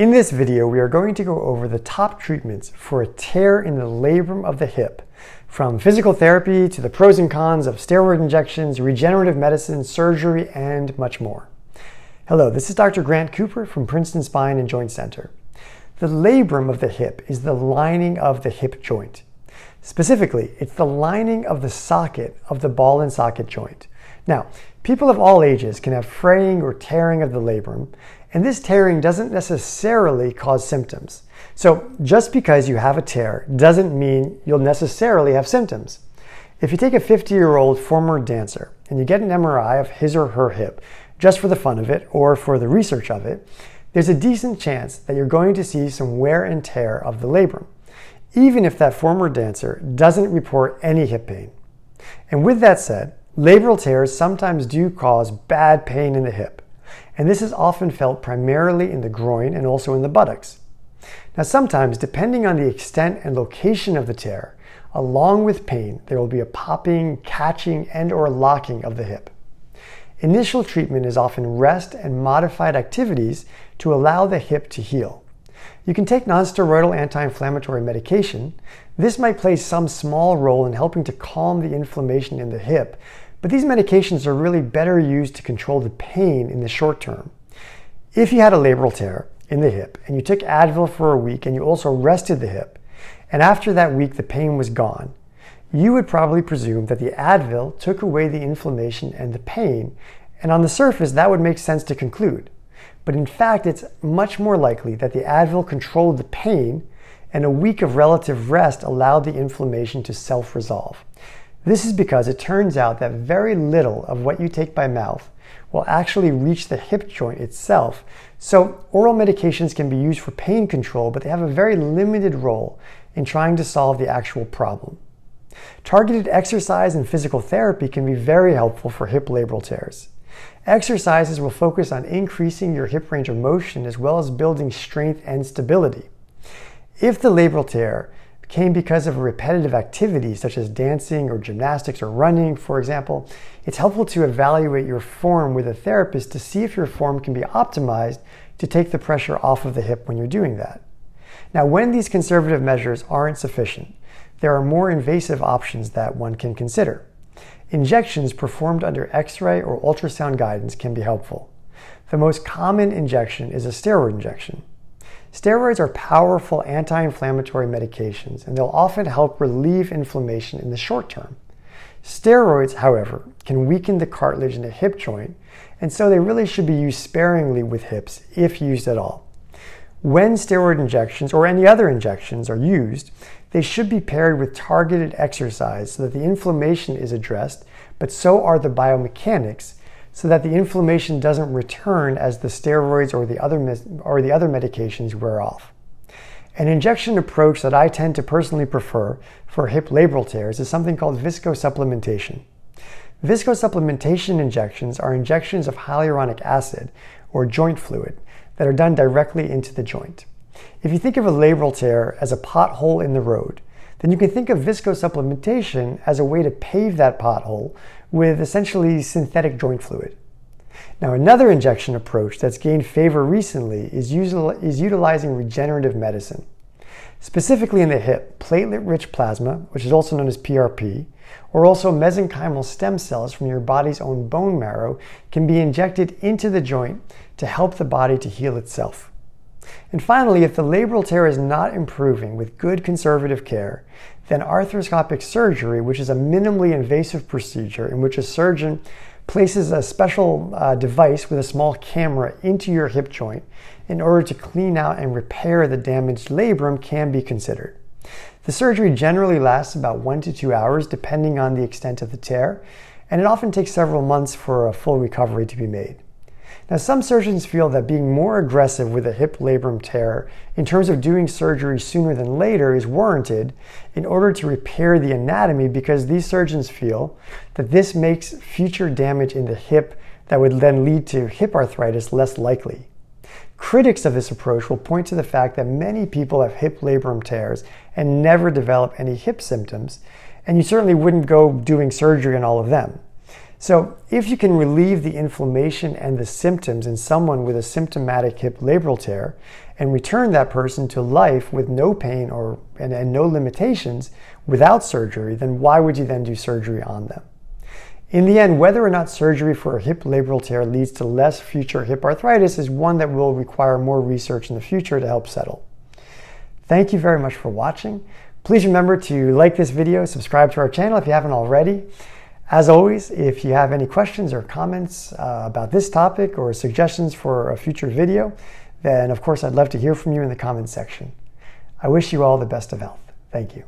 In this video, we are going to go over the top treatments for a tear in the labrum of the hip, from physical therapy to the pros and cons of steroid injections, regenerative medicine, surgery, and much more. Hello, this is Dr. Grant Cooper from Princeton Spine and Joint Center. The labrum of the hip is the lining of the hip joint. Specifically, it's the lining of the socket of the ball and socket joint. Now, people of all ages can have fraying or tearing of the labrum, and this tearing doesn't necessarily cause symptoms. So, just because you have a tear doesn't mean you'll necessarily have symptoms. If you take a 50 year old former dancer and you get an MRI of his or her hip just for the fun of it or for the research of it, there's a decent chance that you're going to see some wear and tear of the labrum even if that former dancer doesn't report any hip pain. And with that said, labral tears sometimes do cause bad pain in the hip, and this is often felt primarily in the groin and also in the buttocks. Now, sometimes, depending on the extent and location of the tear, along with pain, there will be a popping, catching, and or locking of the hip. Initial treatment is often rest and modified activities to allow the hip to heal. You can take nonsteroidal anti-inflammatory medication. This might play some small role in helping to calm the inflammation in the hip, but these medications are really better used to control the pain in the short term. If you had a labral tear in the hip and you took Advil for a week and you also rested the hip, and after that week the pain was gone, you would probably presume that the Advil took away the inflammation and the pain, and on the surface that would make sense to conclude. But in fact, it's much more likely that the Advil controlled the pain and a week of relative rest allowed the inflammation to self resolve. This is because it turns out that very little of what you take by mouth will actually reach the hip joint itself. So, oral medications can be used for pain control, but they have a very limited role in trying to solve the actual problem. Targeted exercise and physical therapy can be very helpful for hip labral tears. Exercises will focus on increasing your hip range of motion as well as building strength and stability. If the labral tear came because of a repetitive activity such as dancing or gymnastics or running, for example, it's helpful to evaluate your form with a therapist to see if your form can be optimized to take the pressure off of the hip when you're doing that. Now, when these conservative measures aren't sufficient, there are more invasive options that one can consider. Injections performed under X-ray or ultrasound guidance can be helpful. The most common injection is a steroid injection. Steroids are powerful anti-inflammatory medications and they'll often help relieve inflammation in the short term. Steroids, however, can weaken the cartilage in the hip joint and so they really should be used sparingly with hips if used at all. When steroid injections or any other injections are used, they should be paired with targeted exercise so that the inflammation is addressed, but so are the biomechanics so that the inflammation doesn't return as the steroids or the other, or the other medications wear off. An injection approach that I tend to personally prefer for hip labral tears is something called viscosupplementation. Viscosupplementation injections are injections of hyaluronic acid or joint fluid that are done directly into the joint. If you think of a labral tear as a pothole in the road, then you can think of viscosupplementation as a way to pave that pothole with essentially synthetic joint fluid. Now, another injection approach that's gained favor recently is, is utilizing regenerative medicine. Specifically in the hip, platelet rich plasma, which is also known as PRP, or also mesenchymal stem cells from your body's own bone marrow, can be injected into the joint to help the body to heal itself. And finally, if the labral tear is not improving with good conservative care, then arthroscopic surgery, which is a minimally invasive procedure in which a surgeon places a special uh, device with a small camera into your hip joint in order to clean out and repair the damaged labrum, can be considered. The surgery generally lasts about one to two hours depending on the extent of the tear, and it often takes several months for a full recovery to be made. Now, some surgeons feel that being more aggressive with a hip labrum tear in terms of doing surgery sooner than later is warranted in order to repair the anatomy because these surgeons feel that this makes future damage in the hip that would then lead to hip arthritis less likely. Critics of this approach will point to the fact that many people have hip labrum tears and never develop any hip symptoms, and you certainly wouldn't go doing surgery on all of them. So, if you can relieve the inflammation and the symptoms in someone with a symptomatic hip labral tear and return that person to life with no pain or and, and no limitations without surgery, then why would you then do surgery on them? In the end, whether or not surgery for a hip labral tear leads to less future hip arthritis is one that will require more research in the future to help settle. Thank you very much for watching. Please remember to like this video, subscribe to our channel if you haven't already. As always, if you have any questions or comments uh, about this topic or suggestions for a future video, then of course I'd love to hear from you in the comments section. I wish you all the best of health. Thank you.